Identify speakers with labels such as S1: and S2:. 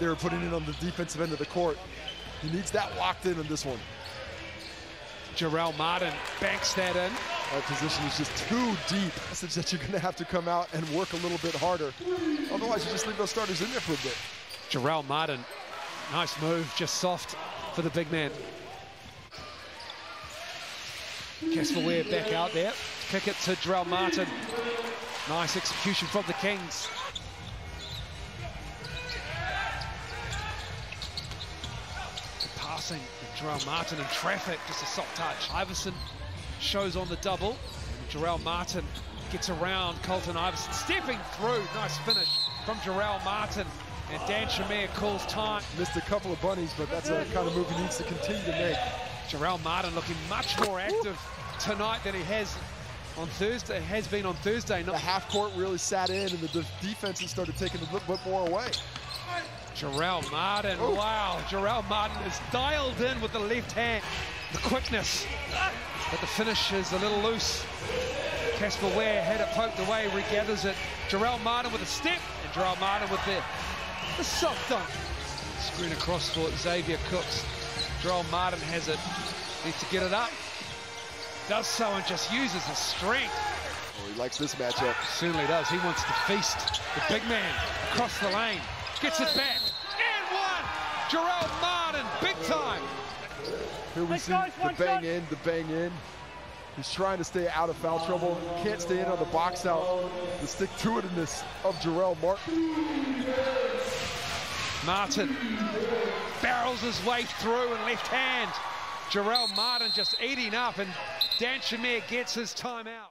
S1: they were putting it on the defensive end of the court. He needs that locked in on this one.
S2: Jarell Martin banks that in.
S1: That position is just too deep. Message that you're going to have to come out and work a little bit harder. Otherwise, you just leave those starters in there for a bit.
S2: Jarell Martin, nice move, just soft for the big man. Casper Ware back out there. Kick it to Jarell Martin. Nice execution from the Kings. Passing, Jarell Martin in traffic, just a soft touch. Iverson shows on the double. Jarell Martin gets around Colton Iverson, stepping through. Nice finish from Jarell Martin. And Dan Shamir calls time.
S1: Missed a couple of bunnies, but that's a kind of move he needs to continue to make.
S2: Jarell Martin looking much more active tonight than he has on Thursday, has been on Thursday.
S1: The half court really sat in and the de defense has started taking a little bit more away.
S2: Jarell Martin, Ooh. wow. Jarell Martin is dialed in with the left hand. The quickness, but the finish is a little loose. Casper Ware had it poked away, regathers it. Jarell Martin with a step, and Jarell Martin with the, the soft dunk. Screen across for Xavier Cooks. Jarell Martin has it, needs to get it up. Does so and just uses his strength.
S1: Oh, he likes this matchup.
S2: Certainly does. He wants to feast. The big man across the lane, gets it back, one! Jarell Martin, big time.
S1: Here we see the bang in, the bang in. He's trying to stay out of foul trouble. Can't stay in on the box out. The stick to it-ness of Jarell Martin.
S2: Martin barrels his way through and left hand. Jarell Martin just eating up and Dan Shamir gets his time out.